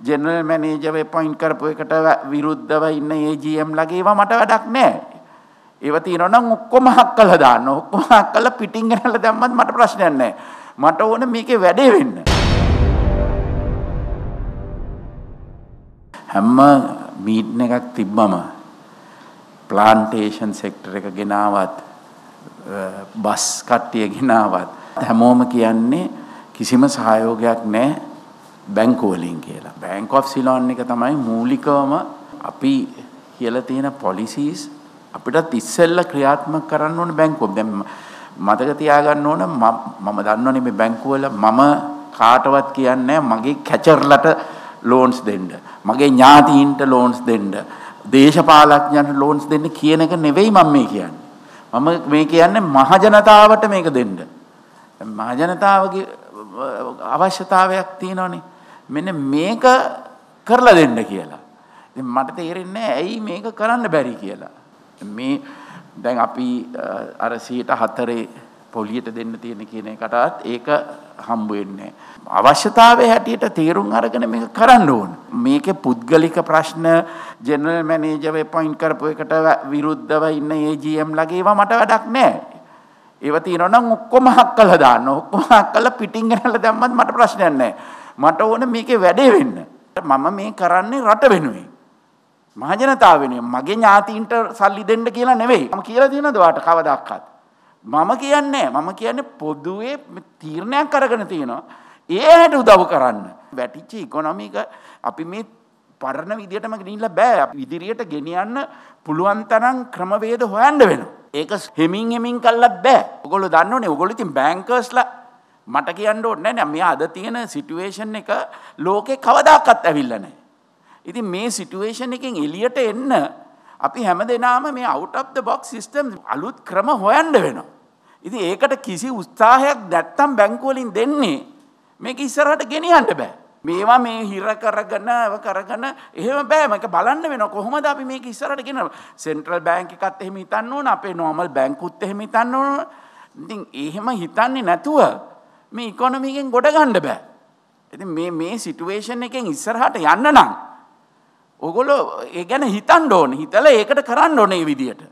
General manager appoint කරපු එකට විරුද්ධව ඉන්න AGM ලගේ ඒවා මට වැඩක් නැහැ. ඒව තියෙනවා නම් ඔක්කොම හක් කළා දාන්න. ඔක්කොම හක් කළා පිටින් ගෙනල්ලා දැම්මත් මට ප්‍රශ්නයක් නැහැ. මට ඕන මේකේ වැඩේ වෙන්න. හැම මීට්න එකක් තිබ්බම ප්ලාන්ටේෂන් සෙක්ටර් එක ගෙනාවත් බස් කට්ටිය ගෙනාවත් හැමෝම කියන්නේ කිසිම සහයෝගයක් නැහැ බැංකුවලින් කියලා. බැංක් ඔෆ් සිලෝන් එක තමයි මූලිකවම අපි කියලා තියෙන පොලිසිස් අපිටත් ඉස්සෙල්ලා ක්‍රියාත්මක කරන්න ඕන බැංකුව. දැන් මතක තියාගන්න ඕන මම දන්නවනේ මේ බැංකුවල මම කාටවත් කියන්නේ මගේ කැචර්ලට ලෝන්ස් දෙන්න. මගේ ඥාතීන්ට ලෝන්ස් දෙන්න. දේශපාලඥයන්ට ලෝන්ස් දෙන්න කියන එක නෙවෙයි මම මේ කියන්නේ. මම මේ කියන්නේ මහජනතාවට මේක දෙන්න. මහජනතාවගේ අවශ්‍යතාවයක් තියෙනවනේ. මෙන්න මේක කරලා දෙන්න කියලා. ඉතින් මට තේරෙන්නේ ඇයි මේක කරන්න බැරි කියලා. මේ දැන් අපි අර 104 පොලියට දෙන්න තියෙන කියන එකටත් ඒක හම්බ වෙන්නේ අවශ්‍යතාවය හැටියට තේරුම් අරගෙන මේක කරන්න ඕන. මේකේ පුද්ගලික ප්‍රශ්න ජෙනරල් මැනේජර් අපොයින්ට් කරපු එකට විරුද්ධව ඉන්න AGM ලගේ ඒවා මට වැඩක් නැහැ. ඒව තියෙනවා නම් ඔක්කොම හක් කළා දාන්න. ඔක්කොම හක් කළා පිටින් ගෙනල්ලා දැම්මත් මට ප්‍රශ්නයක් නැහැ. මට ඕන මේකේ වැඩේ වෙන්න. මම මේ කරන්නේ රට වෙනුවෙන්. මහජනතාව වෙනුවෙන් මගේ ඥාතීන්ට සල්ලි දෙන්න කියලා නෙවෙයි. මම කියලා තියෙනවද ඔයාට කවදාවත්? මම කියන්නේ මම කියන්නේ පොදුවේ තීරණයක් අරගෙන තියෙනවා. ඒ හැට උදව් කරන්න. වැටිච්ච ඉකොනොමික අපි මේ පරණ විදියටම ගෙනින්න බෑ. ඉදිරියට ගෙනියන්න පුළුවන් තරම් ක්‍රමවේද හොයන්න වෙනවා. ඒක හෙමින් හෙමින් කල්ලත් බෑ. ඔයගොල්ලෝ දන්නවනේ ඔයගොල්ලෝ ඉතින් බැංකර්ස්ලා මට කියන්න ඕනේ නැහැ මෙයා අද තියෙන සිටුේෂන් එක ලෝකේ කවදාකවත් ඇවිල්ලා නැහැ. ඉතින් මේ සිටුේෂන් එකෙන් එළියට එන්න අපි හැමදෙනාම මේ out of the box system අලුත් ක්‍රම හොයන්න වෙනවා. ඉතින් ඒකට කිසි උත්සාහයක් නැත්තම් බැංකු වලින් දෙන්නේ මේක ඉස්සරහට ගෙනියන්න බෑ. මේවා මේ හිර කරගෙන කරගෙන එහෙම බෑ මේක බලන්න වෙනවා කොහොමද අපි මේක ඉස්සරහට ගෙනව සෙන්ට්‍රල් බැංක් එකත් එහෙම හිතන්න ඕන අපේ නෝමල් බැංකුත් එහෙම හිතන්න ඕන. ඉතින් එහෙම හිතන්නේ නැතුව මේ ඉකොනොමි එකෙන් ගොඩ ගන්න බෑ. ඉතින් මේ මේ සිටුේෂන් එකෙන් ඉස්සරහට යන්න නම් ඔගොල්ලෝ ඒ ගැන හිතන්න ඕනේ. හිතලා ඒකට කරන්න ඕනේ මේ විදියට.